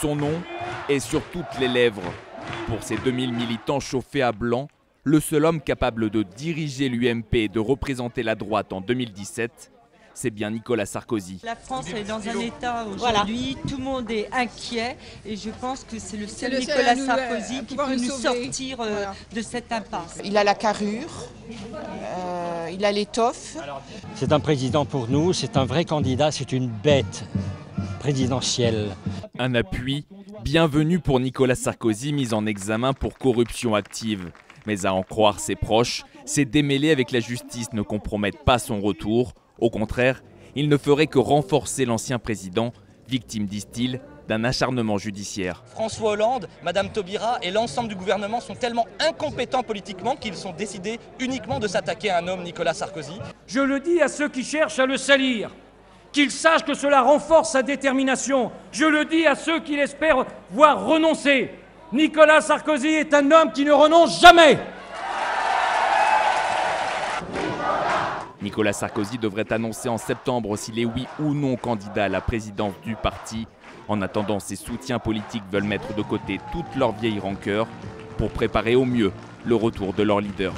son nom est sur toutes les lèvres. Pour ces 2000 militants chauffés à blanc, le seul homme capable de diriger l'UMP et de représenter la droite en 2017, c'est bien Nicolas Sarkozy. La France est dans un état aujourd'hui, tout le monde est inquiet et je pense que c'est le seul le Nicolas nous, Sarkozy euh, qui peut nous sortir euh, Voilà. de cette impasse. Il a la carrure, euh, il a l'étoffe. C'est un président pour nous, c'est un vrai candidat, c'est une bête présidentielle. Un appui bienvenu pour Nicolas Sarkozy mis en examen pour corruption active. Mais à en croire ses proches, ses démêlés avec la justice ne compromettent pas son retour. Au contraire, il ne ferait que renforcer l'ancien président, victime, disent-ils, d'un acharnement judiciaire. François Hollande, Madame Taubira et l'ensemble du gouvernement sont tellement incompétents politiquement qu'ils sont décidés uniquement de s'attaquer à un homme, Nicolas Sarkozy. Je le dis à ceux qui cherchent à le salir, qu'ils sachent que cela renforce sa détermination. Je le dis à ceux qui l'espèrent voir renoncer. Nicolas Sarkozy est un homme qui ne renonce jamais. Nicolas Sarkozy devrait annoncer en septembre s'il est oui ou non candidat à la présidence du parti. En attendant, ses soutiens politiques veulent mettre de côté toutes leurs vieilles rancœurs pour préparer au mieux le retour de leur leader.